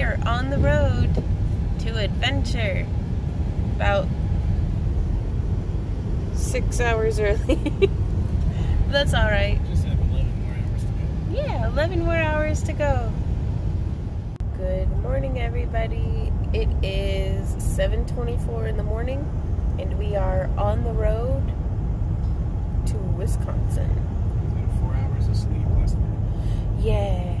we are on the road to adventure. About six hours early. That's alright. Just have 11 more hours to go. Yeah, 11 more hours to go. Good morning, everybody. It is 7.24 in the morning, and we are on the road to Wisconsin. Got four hours of sleep last night. Yeah.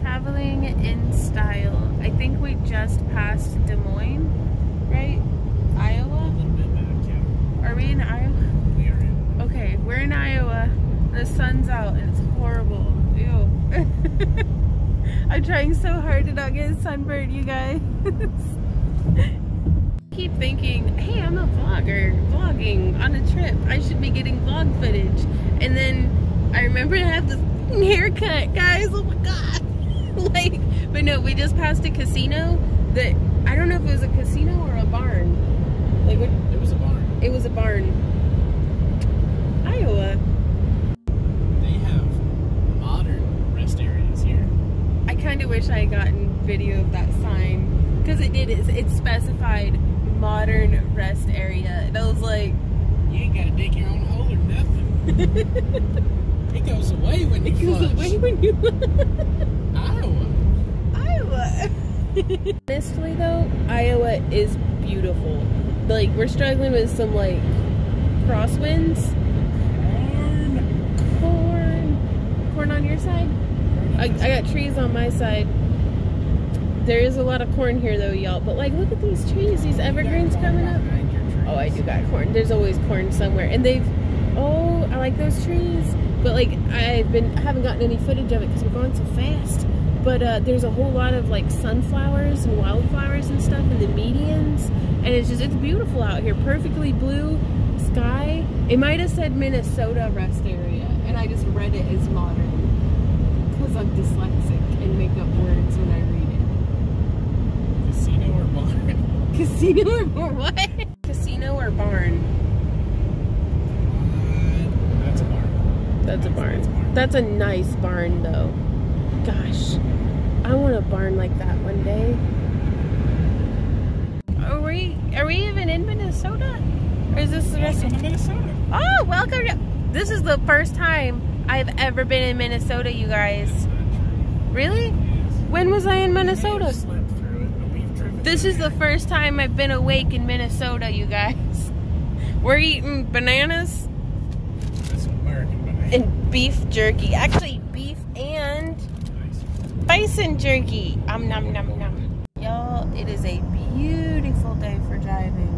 Traveling in style. I think we just passed Right? Iowa? Are we in Iowa? We are in. Okay, we're in Iowa. The sun's out and it's horrible. Ew. I'm trying so hard to not get sunburned, you guys. Keep thinking, hey, I'm a vlogger, vlogging on a trip. I should be getting vlog footage. And then I remember to have this haircut, guys. Oh my god. like, but no, we just passed a casino that I don't know if it was a casino or a barn. Like, what- It was a barn. it was a barn. Iowa. They have modern rest areas here. I kind of wish I had gotten video of that sign because it did. It, it specified modern rest area, and I was like, You ain't gotta dig your own hole or nothing. it goes away when you it goes flush. away when you Iowa. Honestly, though, Iowa is beautiful. Like we're struggling with some like crosswinds. Corn. Corn, corn on your side. I, I got trees on my side. There is a lot of corn here though, y'all. But like, look at these trees, these evergreens coming up. Behind your trees. Oh, I do got corn. There's always corn somewhere, and they've. Oh, I like those trees, but like I've been, I haven't gotten any footage of it because we're going so fast. But uh, there's a whole lot of like sunflowers and wildflowers and stuff in the medians, and it's just it's beautiful out here. Perfectly blue sky. It might have said Minnesota rest area, and I just read it as modern because I'm dyslexic and make up words when I read it. Casino or barn? Casino or barn? What? Casino or barn? Uh, that's a barn. That's a barn. That's a barn. That's a nice barn, though. Gosh, I want a barn like that one day. Are we? Are we even in Minnesota? Or is this the rest? To Minnesota. Oh, welcome! To, this is the first time I've ever been in Minnesota, you guys. It's not true. Really? When was I in We may have Minnesota? slept through it, but we've driven This is the first time I've been awake in Minnesota, you guys. We're eating bananas and beef jerky. Actually, beef and Nice. Bison jerky. Um nom nom nom. Y'all, it is a beautiful day for driving.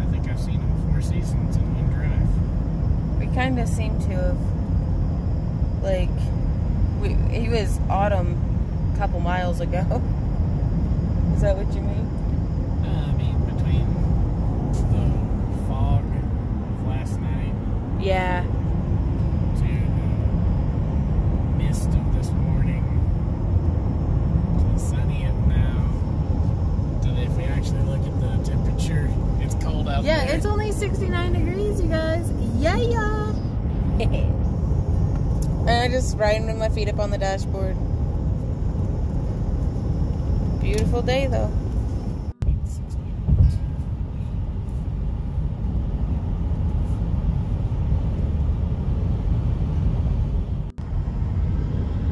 I think I've seen all four seasons in one drive. We kind of seem to have, like, we, he was autumn a couple miles ago. Is that what you mean? Uh, I mean, between the fog of last night Yeah. to the mist of this morning to the sunny of now to the, if we actually look at the temperature, it's cold out Yeah, there. it's only 69 degrees, you guys. Yeah, yeah. and I just riding with my feet up on the dashboard. Beautiful day, though.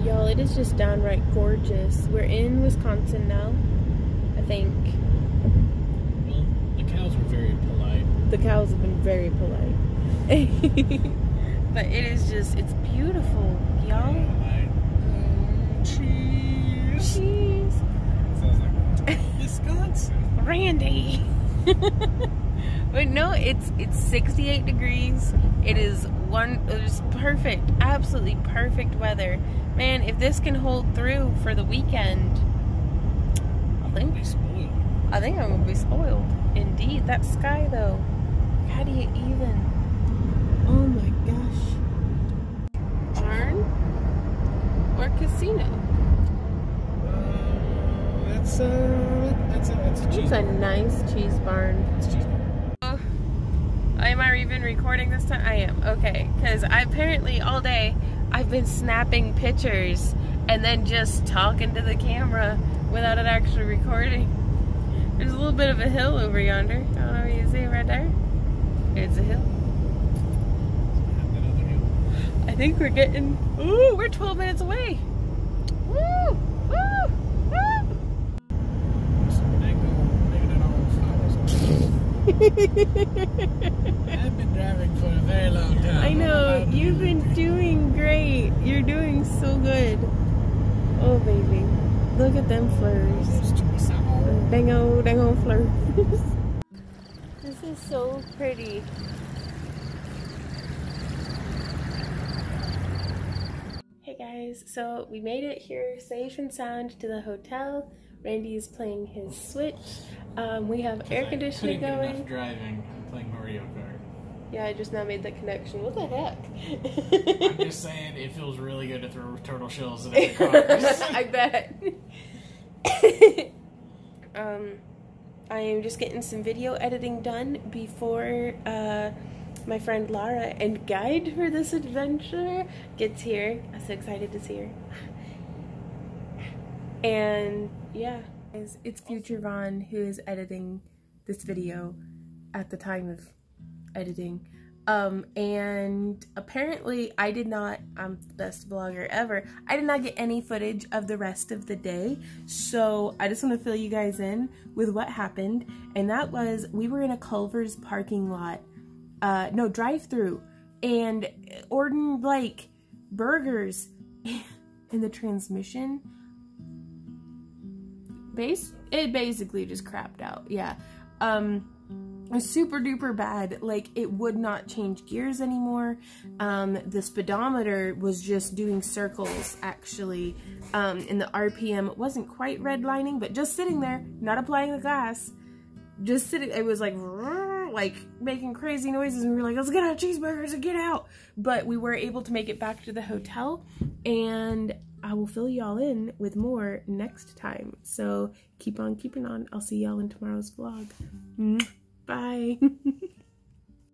Y'all, it is just downright gorgeous. We're in Wisconsin now, I think. Well, the cows were very polite. The cows have been very polite. but it is just, it's beautiful, y'all. Like, mm, cheese. Jeez. Sounds like Wisconsin. Randy. but no, it's it's 68 degrees. It is one it is perfect, absolutely perfect weather. Man, if this can hold through for the weekend, I think They spoiled. I think I'm gonna be spoiled. Indeed, that sky though. How do you even? Oh my gosh. Barn or casino? Uh, that's uh, that's a that's a cheese. It's a nice cheese barn. It's cheese. I am I even recording this time? I am. Okay, because I apparently all day I've been snapping pictures and then just talking to the camera without it actually recording. There's a little bit of a hill over yonder. I don't know if you can see it right there. It's a hill. I think we're getting, ooh, we're 12 minutes away. Woo! Woo! Woo! I've been driving for a very long time. I know, you've been doing great. You're doing so good. Oh, baby. Look at them flowers. Dango, dango this is so pretty. Hey guys, so we made it here safe and sound to the hotel. Randy is playing his Switch. Um, we have air conditioning going. driving. I'm playing Mario Kart. Yeah, I just now made that connection. What the heck? I'm just saying, it feels really good to throw turtle shells at other cars. I bet. um, I am just getting some video editing done before uh, my friend Lara and guide for this adventure gets here. I'm so excited to see her. And yeah, it's Future Von who is editing this video at the time of editing. Um, and apparently I did not, I'm the best vlogger ever, I did not get any footage of the rest of the day. So I just want to fill you guys in with what happened. And that was, we were in a Culver's parking lot, uh, no, drive-through, and ordered like burgers in the transmission. Base, it basically just crapped out, yeah. Um, super duper bad. Like it would not change gears anymore. Um the speedometer was just doing circles actually. Um and the rpm wasn't quite redlining but just sitting there not applying the gas just sitting it was like like making crazy noises. And we were like let's get out cheeseburgers and get out. But we were able to make it back to the hotel. And I will fill y'all in with more next time. So keep on keeping on. I'll see y'all in tomorrow's vlog. Bye.